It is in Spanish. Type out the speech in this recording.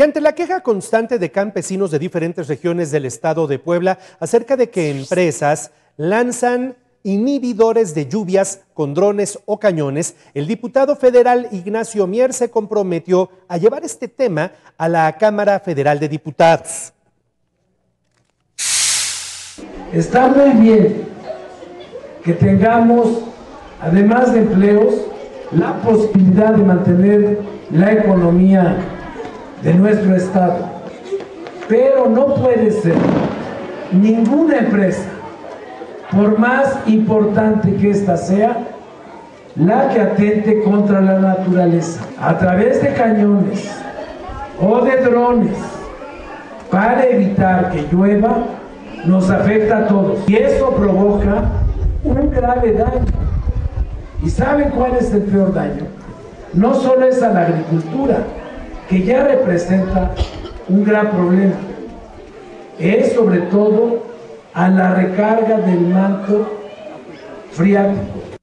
Y ante la queja constante de campesinos de diferentes regiones del estado de Puebla acerca de que empresas lanzan inhibidores de lluvias con drones o cañones, el diputado federal Ignacio Mier se comprometió a llevar este tema a la Cámara Federal de Diputados. Está muy bien que tengamos, además de empleos, la posibilidad de mantener la economía de nuestro Estado. Pero no puede ser ninguna empresa, por más importante que ésta sea, la que atente contra la naturaleza a través de cañones o de drones para evitar que llueva nos afecta a todos y eso provoca un grave daño. ¿Y saben cuál es el peor daño? No solo es a la agricultura, que ya representa un gran problema, es sobre todo a la recarga del manto friático.